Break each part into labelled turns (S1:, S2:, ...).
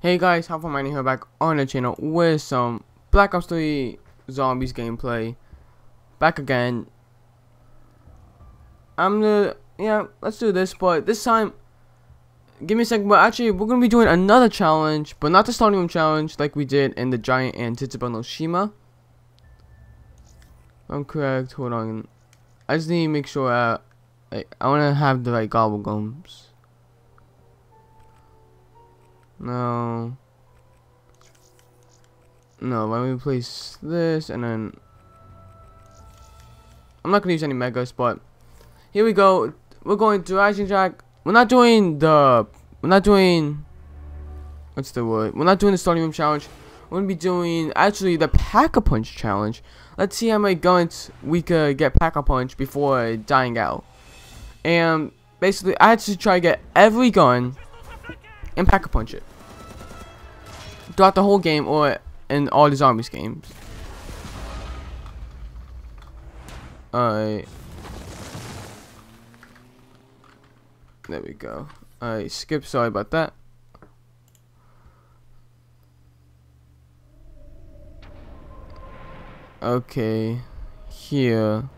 S1: Hey guys, how far here back on the channel with some Black Ops 3 Zombies gameplay. Back again. I'm the yeah, let's do this, but this time give me a second, but actually we're gonna be doing another challenge, but not the starting room challenge like we did in the giant Anticipa no Shima. I'm correct, hold on. I just need to make sure uh, I, I wanna have the right gobble gums. No. No, let me place this and then I'm not gonna use any megas, but here we go. We're going to Eisendrache. We're not doing the we're not doing what's the word? We're not doing the starting room challenge. We're gonna be doing actually the pack a punch challenge. Let's see how many guns we could get pack a punch before dying out. And basically I had to try to get every gun and pack a punch it throughout the whole game or in all the zombies games. Alright. There we go. Alright, skip, sorry about that. Okay, here.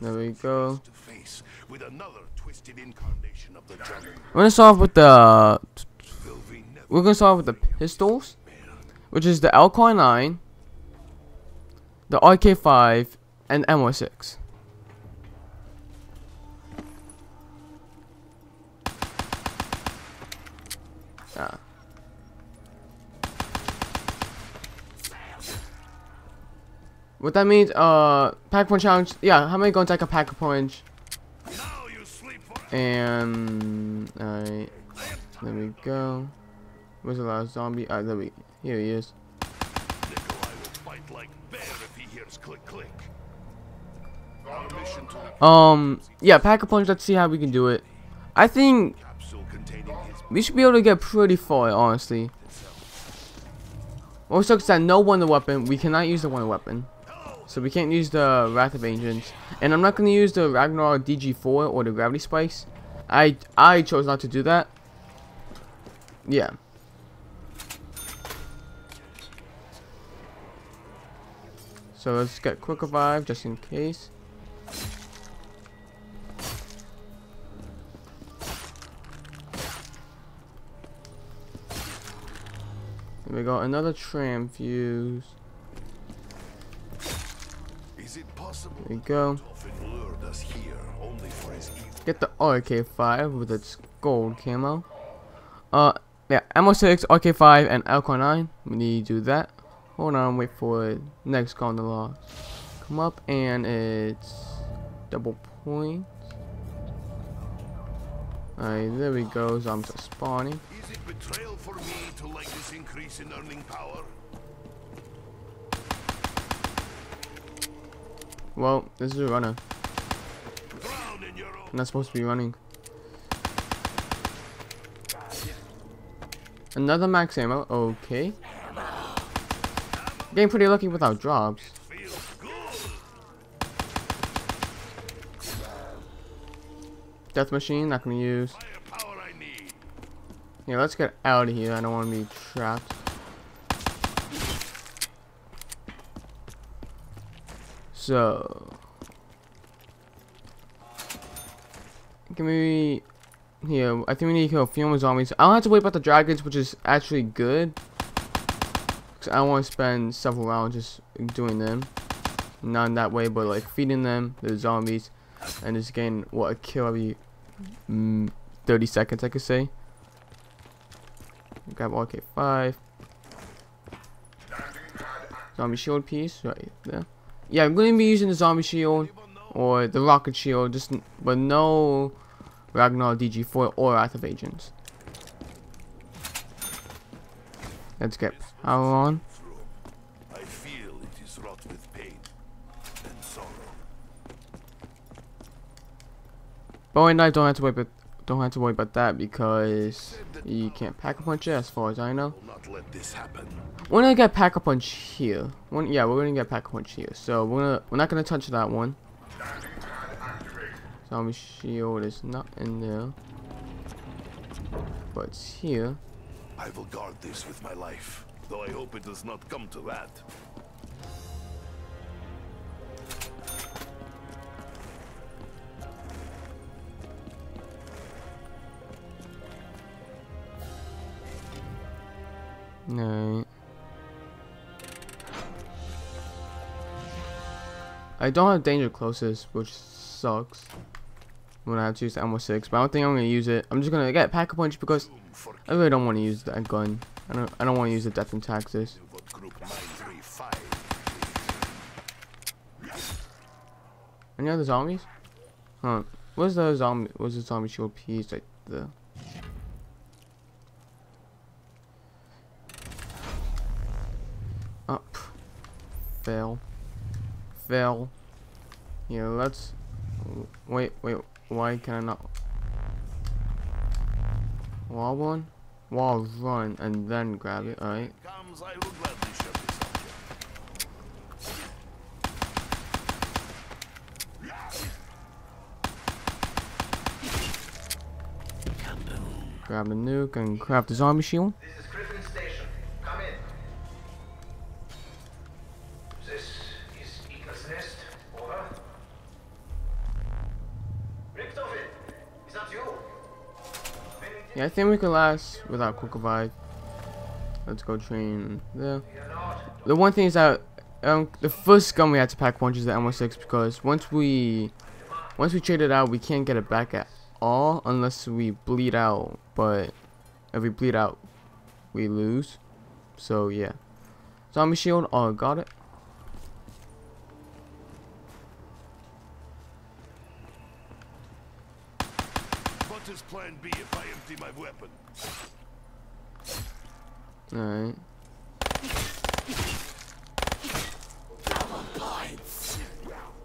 S1: There we go.
S2: face to face with another twisted incarnation of the giant.
S1: We're gonna start off with the. We're gonna start off with the pistols, which is the LCAR 9, the RK5, and MR6. What that means, uh, pack punch challenge. Yeah, how many guns I can pack a punch? And alright, there we go. Where's the last zombie? Ah, there we. Here he is.
S2: Like he click click.
S1: Um, yeah, pack a punch. Let's see how we can do it. I think we should be able to get pretty far, honestly. What sucks is that no wonder weapon. We cannot use the wonder weapon, so we can't use the Wrath of Ancients. And I'm not gonna use the Ragnarok DG4 or the Gravity Spikes. I I chose not to do that. Yeah. So let's get quick revive just in case. Here we go, another tram fuse.
S2: For his evil?
S1: Get the RK5 with its gold camo. Uh, yeah, MR6, RK5, and LCAR 9. We need to do that. Hold on, wait for it. next call on the law. Come up, and it's double point. Alright, there we go. Zombies are spawning.
S2: Is it betrayal for me to like this increase in earning power?
S1: Well, this is a runner.
S2: Drown in your own
S1: I'm not supposed to be running. Another max ammo. Okay. Getting pretty lucky without drops. Death machine, not gonna use. Yeah, let's get out of here. I don't want to be trapped. So, can we? Here, I think we need to kill a few more zombies. I don't have to worry about the dragons, which is actually good. Cause I want to spend several rounds just doing them. Not in that way, but like feeding them, the zombies, and just getting what a kill every mm, 30 seconds, I could say. Grab RK5. Zombie shield piece right there. Yeah, I'm going to be using the zombie shield or the rocket shield, just but no Ragnarok DG4 or Wrath of Ancients. Let's get power on.
S2: I feel it is wrought with pain and sorrow.
S1: But when I don't have to worry about don't have to worry about that because you can't pack a punch it as far as I know.
S2: Will not let this happen.
S1: We're gonna get pack a punch here. One, yeah, we're gonna get pack a punch here. So we're gonna we're not gonna touch that one. So Zombie shield is not in there. But it's here.
S2: I will guard this with my life, though I hope it does not come to that.
S1: No. I don't have danger closest, which sucks. When I have to use the ammo six, but I don't think I'm gonna use it. I'm just gonna get pack a punch because I really don't want to use that gun. I don't. I don't want to use the death and taxes.
S2: group 935.
S1: Any other zombies? Huh? What's the zombie? What's the zombie shield piece Like there? Fail. Fail. Yeah, let's. Wait, wait. Why can I not? Wall one? Wall run and then grab it. Alright.
S2: I will gladly share this object.
S1: Grab the nuke and grab the zombie shield. I think we could last without quick revive. Let's go train there. The one thing is that um, the first gun we had to pack punch is the M16 because once we once we trade it out, we can't get it back at all unless we bleed out. But if we bleed out, we lose. So yeah. Zombie shield. Oh, got it.
S2: What is plan B if I empty my weapon?
S1: All right.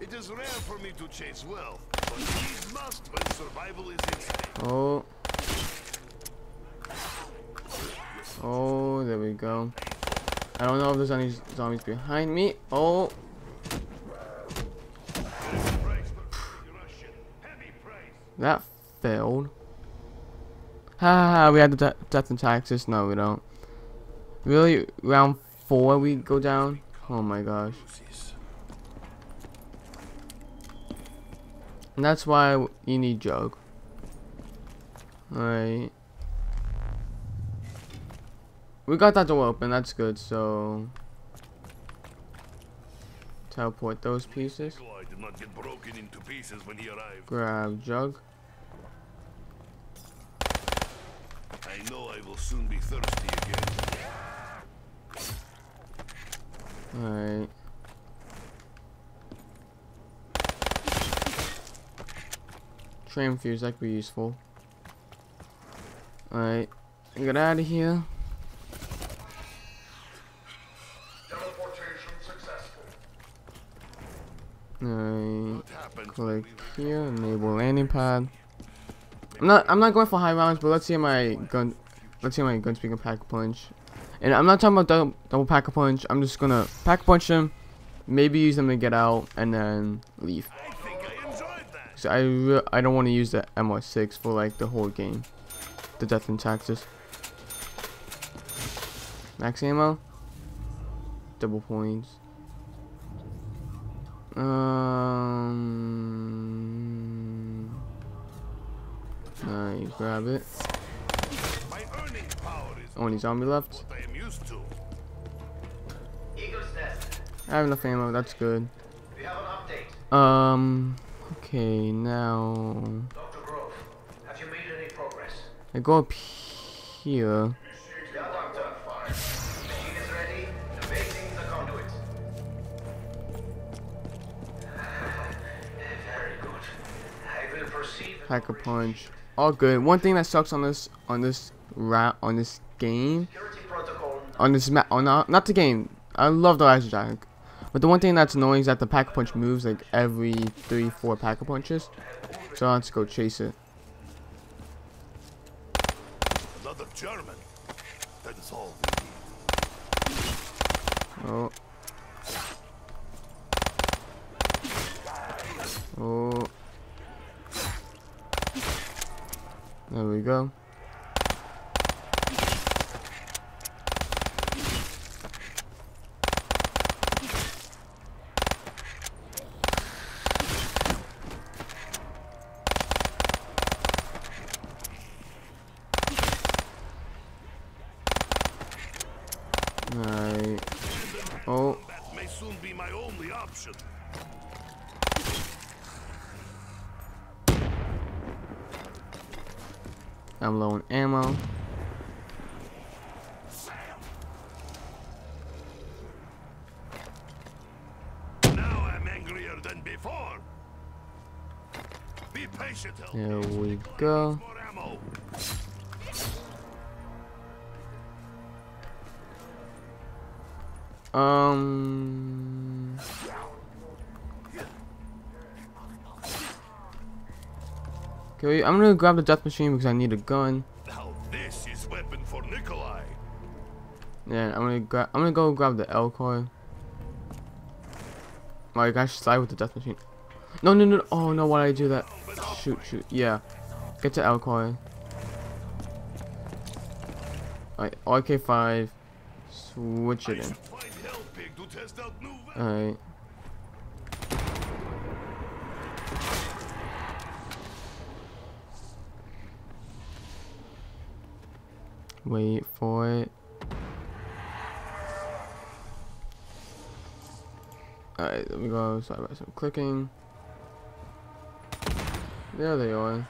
S2: It is rare for me to chase wealth, but these must when survival is at stake.
S1: Oh. Oh, there we go. I don't know if there's any zombies behind me. Oh,
S2: Price for free Russian. Heavy price.
S1: that failed. Ha ha we had the de death and taxes. No, we don't. Really? Round four we go down? Oh my gosh. And that's why you need Jug. Alright. We got that door open, that's good, so... Teleport those pieces.
S2: Grab did not get broken into pieces when he arrived.
S1: Grab Jug.
S2: I know I will soon be thirsty again.
S1: Alright. Train fuse, that could be useful. Alright. Get out of here.
S3: Teleportation successful.
S1: Alright. Click here, enable landing pad. I'm not I'm not going for high rounds, but let's see if my gun let's see my gun speaking pack a punch. And I'm not talking about double, double pack a punch. I'm just gonna pack a punch them, maybe use them to get out, and then leave.
S2: I I.
S1: I I don't want to use the MR6 for like the whole game. The death and taxes. Max ammo. Double points. Um. Alright, grab it. Only zombie left.
S2: what I am used to.
S3: Eagle's Nest.
S1: I have enough ammo. That's good.
S3: We have an update.
S1: Um. Okay, now
S3: Groph, have you made any progress?
S1: I go up here.
S3: Yeah, Doctor. Machine is ready. Invading the conduit. Very good. I will proceed. with
S1: Pack a punch. All good. One thing that sucks on this on this rat on this game on this map on not not the game. I love the Last Jack. But the one thing that's annoying is that the pack a punch moves like every three, four pack a punches. So I have to go chase it.
S2: Another German. That is all we need.
S1: Oh. Oh. There we go. Alright. Oh,
S2: That may soon be my only option.
S1: I'm low on ammo.
S2: Now I'm angrier than before. Be patient.
S1: There we go. Um. Okay, I'm gonna grab the death machine because I need a gun.
S2: Now this is weapon for Nikolai.
S1: Yeah, I'm gonna grab. I'm gonna go grab the L coil. Like I should slide with the death machine. No, no, no. Oh no! Why did I do that? Shoot, shoot. Yeah. Get to L coil. Alright, RK5. Switch it in.
S2: should
S1: Wait for it. Alright, let me go side by side clicking. There they are.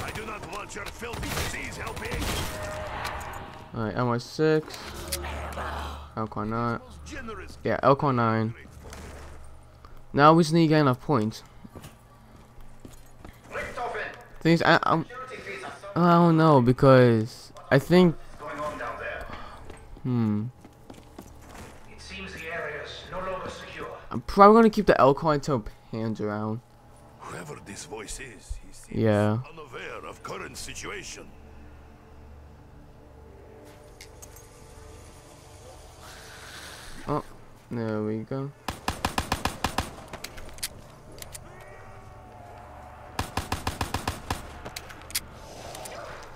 S2: I do not want your filthy disease, Hellpig.
S1: Alright, MR6. LCAR 9. Yeah, LCAR 9. Now we just need to get enough points. Things I I'm
S3: security fees are so
S1: I don't know because I think
S3: going on down there.
S1: hmm
S3: It seems the area no longer secure.
S1: I'm probably gonna keep the LCAR until pans around.
S2: Whoever this voice is, he seems
S1: Yeah.
S2: unaware of current situation.
S1: Oh, there we go.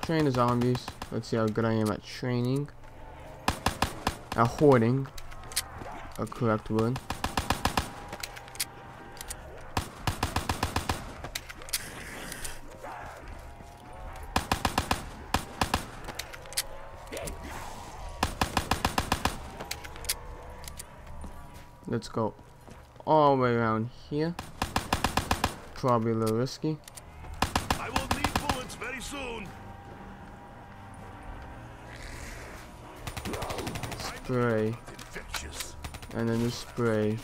S1: Train the zombies. Let's see how good I am at training. At hoarding. A correct word. Let's go all the way around here. Probably a little risky. Spray. And then the spray.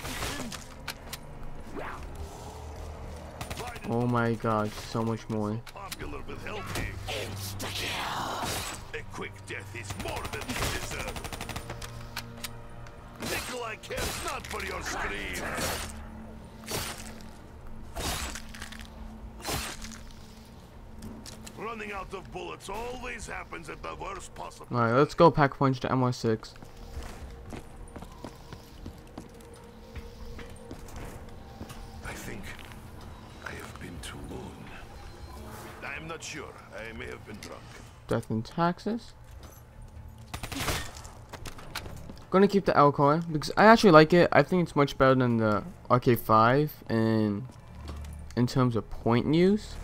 S1: Oh my god, so much more.
S2: Popular with Hellpig. A quick death is more than you deserve. Nikolai cares not for your screams. Running out of bullets always happens at the worst possible.
S1: Alright, let's go pack punch to MR6. Death and taxes. Gonna keep the alcohol because I actually like it. I think it's much better than the RK5 and in terms of point use.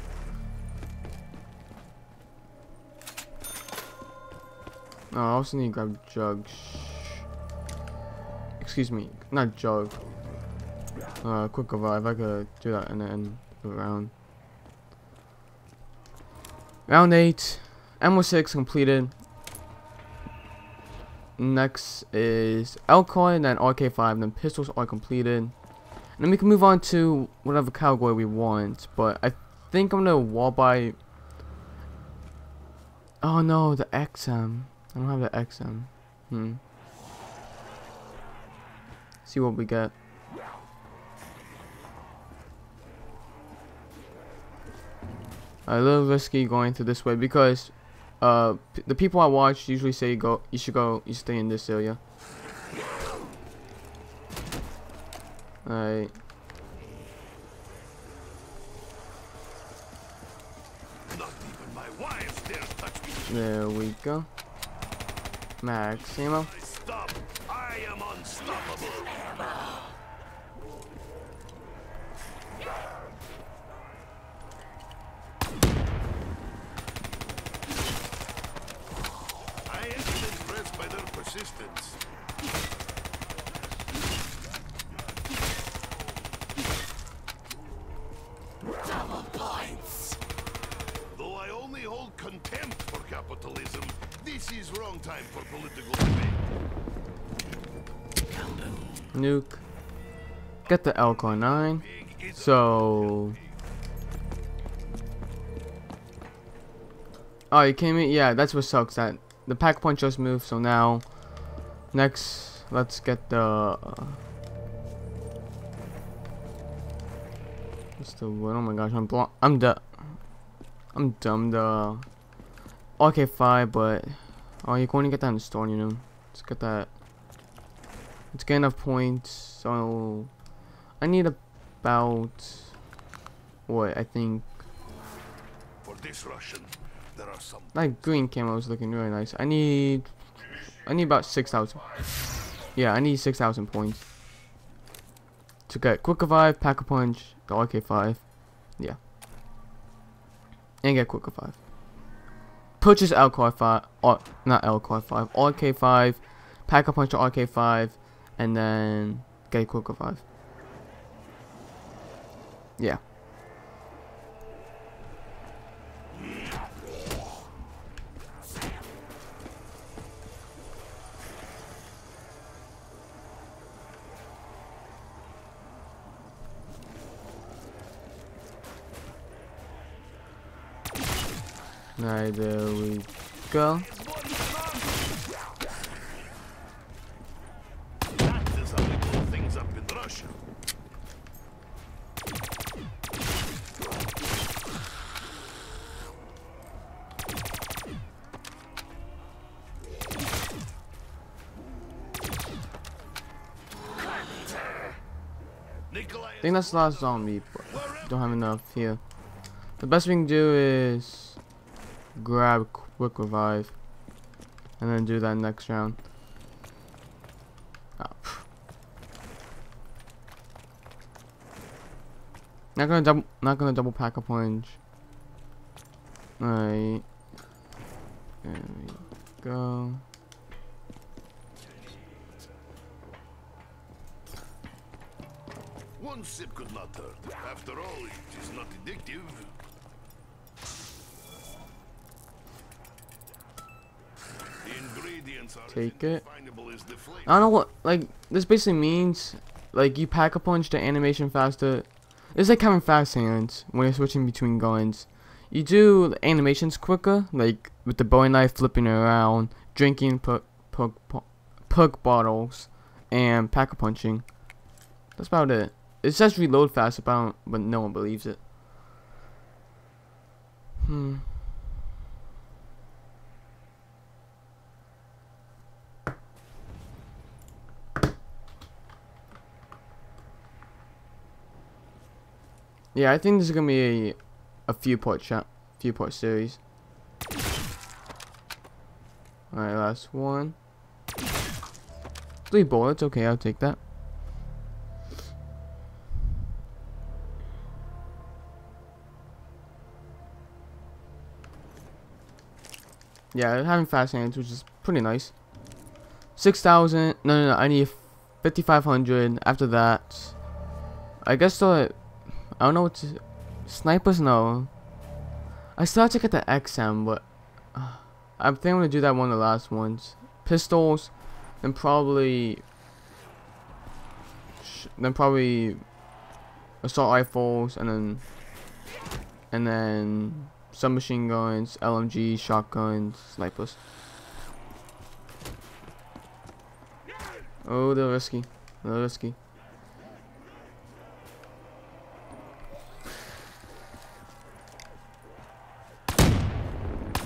S1: Oh, I also need to grab jug. Excuse me, not jug. Uh, quick revive. I could do that in the end of the round. Round eight. MR6 completed. Next is and then RK5, and then pistols are completed. And then we can move on to whatever category we want. But I think I'm gonna wall by. Oh no, the XM. I don't have the XM. Hmm. See what we get. a little risky going through this way because uh, the people I watch usually say go. You should go. You stay in this area. Alright. There we go. Max ammo.
S2: I am unstoppable. By their persistence. Though I only hold contempt for capitalism, this is wrong time for political debate.
S1: Nuke. Get the LCAR 9. So. Oh, you came in? Yeah, that's what sucks. That the pack punch just moved. So now, next, let's get the. Uh, what's the word? Oh my gosh, I'm blo I'm dumb. I'm dumb. The okay, five, but oh, you're going to get that in the store, you know. Let's get that. Let's get enough points. So I need about what I think
S2: for this Russian. There are some
S1: that green camo is looking really nice. I need I need about six thousand. Yeah, I need six thousand points to get quick revive, pack a punch, the RK five. Yeah. And get quick revive. Purchase LCAR five or not LCAR five, RK five, pack a punch to RK five, and then get quick revive. Yeah. Alright, there we go. I think that's the last zombie, but don't have enough here. The best we can do is grab quick revive and then do that next round. Ah, Phew. not gonna double, not gonna double pack a punch. Alright, there we go.
S2: One sip could not hurt. After all, it is not addictive.
S1: Take it. I don't know what like this basically means. Like you pack a punch, the animation faster. It's like having fast hands when you're switching between guns. You do animations quicker, like with the bowie knife flipping around, drinking pug pug pu- pug bottles, and pack a punching. That's about it. It says reload fast, but, but no one believes it. Hmm. Yeah, I think this is gonna be a, a few part chat, few part series. Alright, last one. Three bullets, okay, I'll take that. Yeah, having fast hands, which is pretty nice. 6,000, no, no, no, I need 5,500 after that. I guess the I don't know what to, snipers. No, I still have to get the XM, but uh, I think I'm gonna do that one of the last ones. Pistols, then probably, then probably assault rifles, and then and then submachine guns, LMG, shotguns, snipers. Oh, they're risky. They're risky.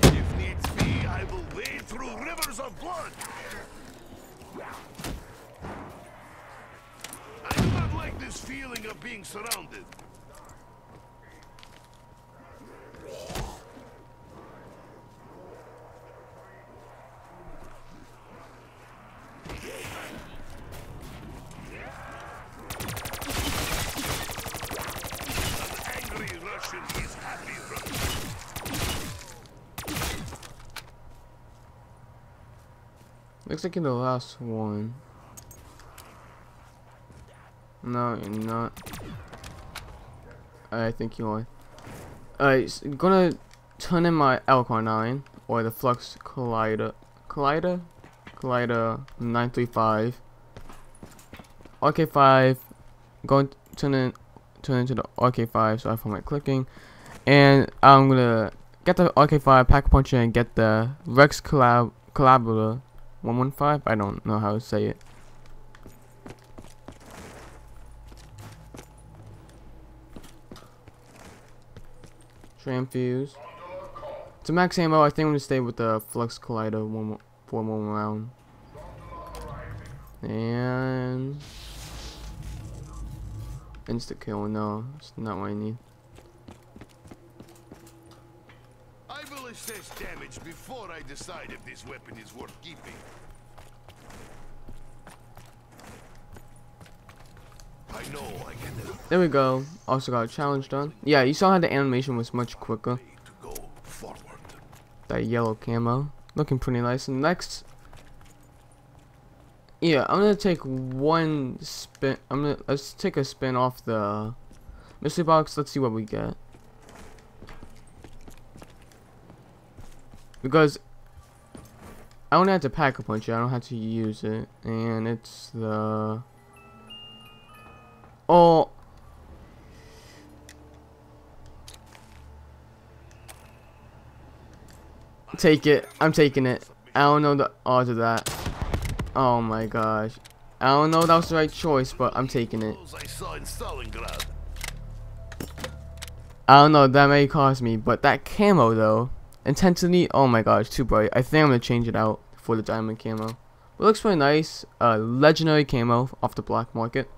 S2: If needs be, I will wade through rivers of blood. I do not like this feeling of being surrounded. Is happy
S1: Looks like you're the last one. No, you're not. I think you are. I'm gonna turn in my LCAR-9 or the Flux Collider. Collider? Collider 935. RK5. Going to turn in turn into the RK5 so I my clicking. And I'm gonna get the RK5 pack puncher and get the Rex collab collaborator 115? I don't know how to say it. Tramfuse. To max ammo, I think I'm gonna stay with the Flux Collider one for one round. And insta kill. No, it's not what I need.
S2: I will assess damage before I decide if this weapon is worth keeping. I know I can
S1: There we go. Also got a challenge done. Yeah, you saw how the animation was much quicker.
S2: to go forward.
S1: That yellow camo. Looking pretty nice. And next Yeah, I'm gonna take one spin I'm gonna let's take a spin off the mystery box. Let's see what we get. Because I don't have to pack a punch I don't have to use it. And it's the Oh Take it. I'm taking it. I don't know the odds of that. Oh my gosh. I don't know that was the right choice, but I'm taking it.
S2: I
S1: don't know, that may cost me, but that camo though, intensity, oh my gosh, too bright. I think I'm gonna change it out for the diamond camo. It looks pretty nice. Uh, legendary camo off the black market.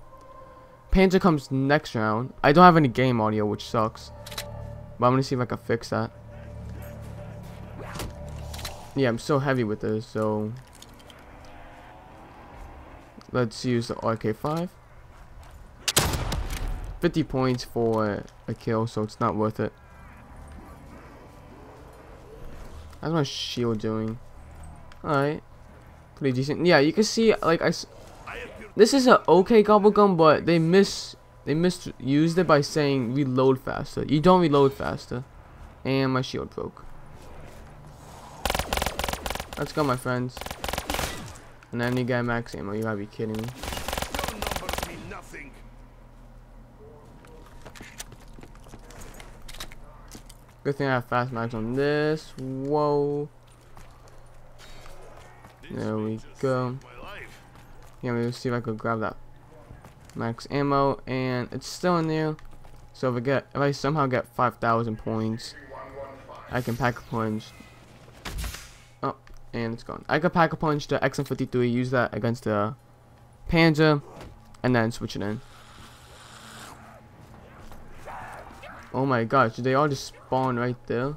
S1: Panzer comes next round. I don't have any game audio, which sucks. But I'm gonna see if I can fix that. Yeah, I'm so heavy with this, so let's use the RK5. 50 points for a kill, so it's not worth it. How's my shield doing? Alright. Pretty decent. Yeah, you can see, like, I, this is a okay gobble gum, but they miss, they misused it by saying reload faster. You don't reload faster. And my shield broke. Let's go, my friends. And then you got max ammo, you gotta be kidding me. Good thing I have fast max on this. Whoa. There we go. Yeah, let me see if I could grab that max ammo, and it's still in there. So if I get, if I somehow get 5,000 points, I can pack a punch. And it's gone. I could pack a punch to XM53, use that against the Panzer, and then switch it in. Oh my gosh, they all just spawn right there?
S2: An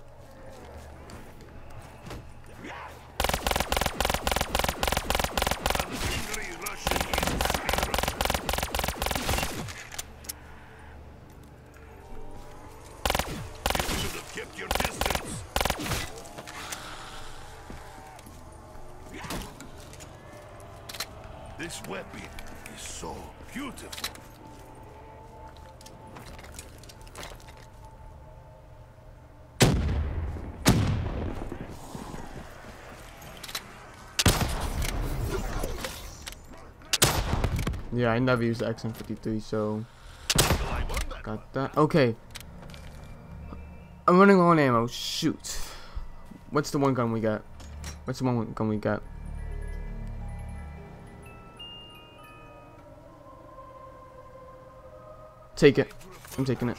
S2: angry Russian is happy from You should have kept your distance. This weapon is so beautiful.
S1: Yeah, I never used the XM53, so got that. Okay. I'm running low on ammo. Shoot. What's the one gun we got? What's the one gun we got? Take it. I'm taking it.